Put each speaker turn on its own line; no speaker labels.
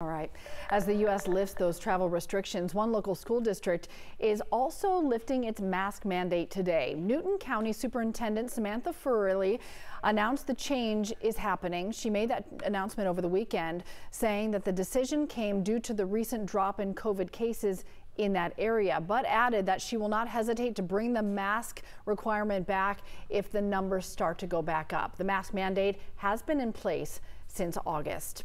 All right. As the U.S. lifts those travel restrictions, one local school district is also lifting its mask mandate today. Newton County Superintendent Samantha Fuhrey announced the change is happening. She made that announcement over the weekend, saying that the decision came due to the recent drop in COVID cases in that area, but added that she will not hesitate to bring the mask requirement back if the numbers start to go back up. The mask mandate has been in place since August.